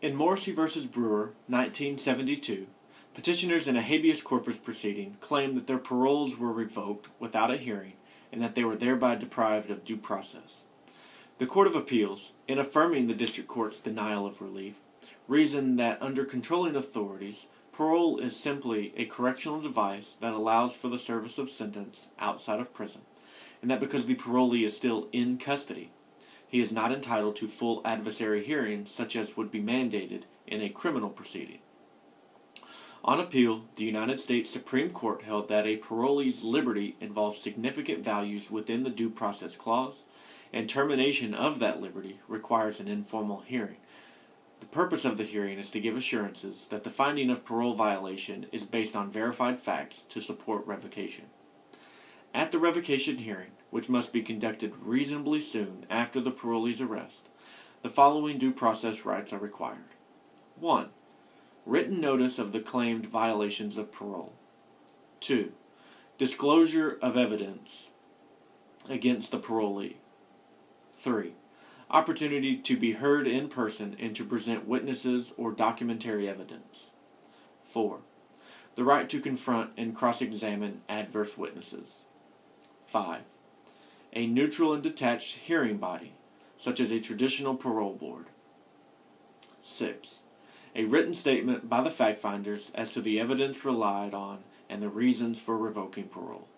In Morrissey v. Brewer, 1972, petitioners in a habeas corpus proceeding claimed that their paroles were revoked without a hearing and that they were thereby deprived of due process. The Court of Appeals, in affirming the district court's denial of relief, reasoned that under controlling authorities, parole is simply a correctional device that allows for the service of sentence outside of prison, and that because the parolee is still in custody, he is not entitled to full adversary hearings such as would be mandated in a criminal proceeding. On appeal, the United States Supreme Court held that a parolee's liberty involves significant values within the Due Process Clause, and termination of that liberty requires an informal hearing. The purpose of the hearing is to give assurances that the finding of parole violation is based on verified facts to support revocation. At the revocation hearing, which must be conducted reasonably soon after the parolee's arrest, the following due process rights are required. 1. Written notice of the claimed violations of parole. 2. Disclosure of evidence against the parolee. 3. Opportunity to be heard in person and to present witnesses or documentary evidence. 4. The right to confront and cross examine adverse witnesses. 5 a neutral and detached hearing body, such as a traditional parole board. 6. A written statement by the fact finders as to the evidence relied on and the reasons for revoking parole.